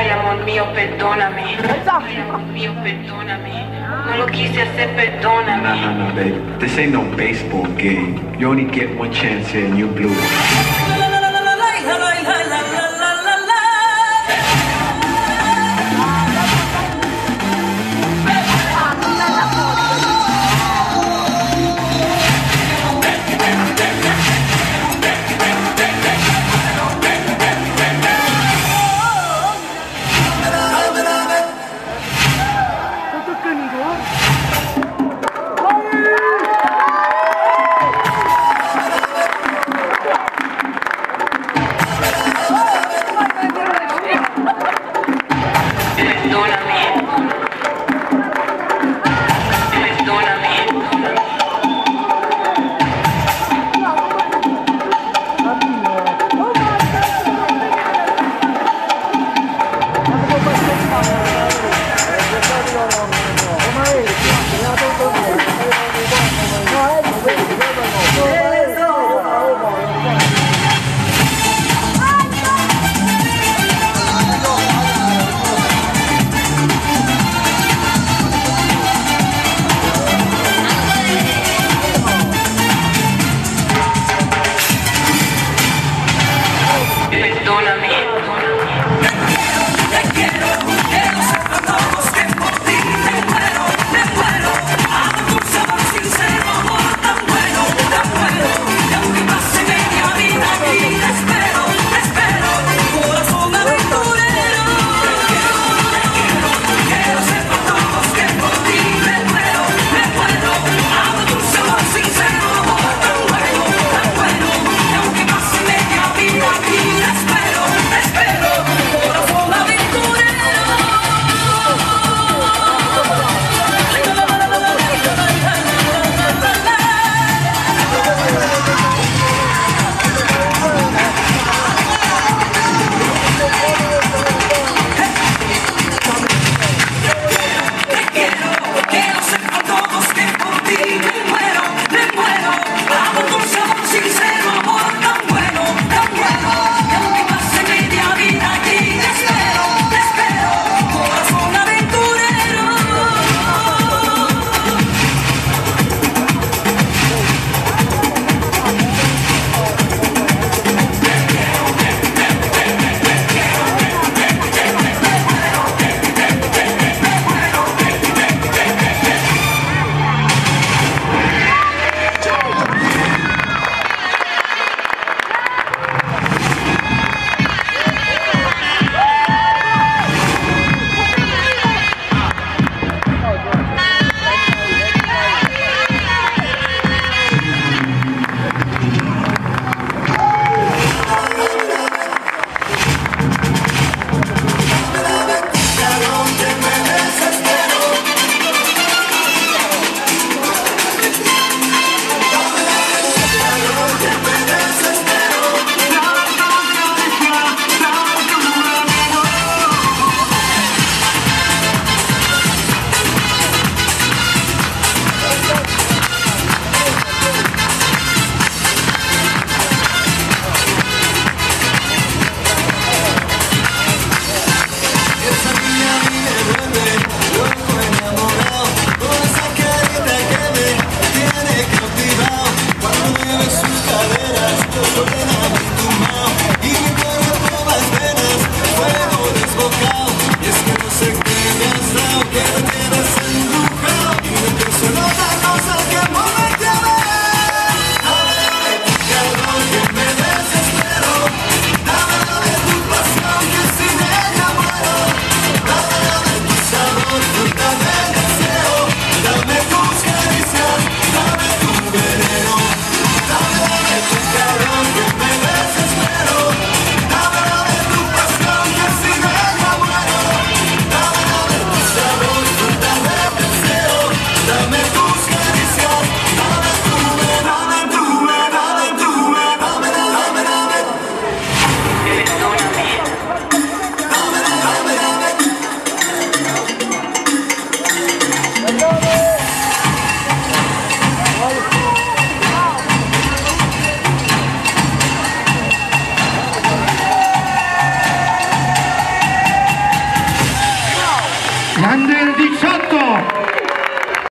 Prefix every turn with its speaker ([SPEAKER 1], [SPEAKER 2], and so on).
[SPEAKER 1] Ay, amor mío, perdóname. Ay, amor mío, perdóname. No lo quise hacer, perdóname.
[SPEAKER 2] Nah, nah, nah, babe. This ain't no baseball game. You only get one chance here and you blew it.
[SPEAKER 1] Perdóname.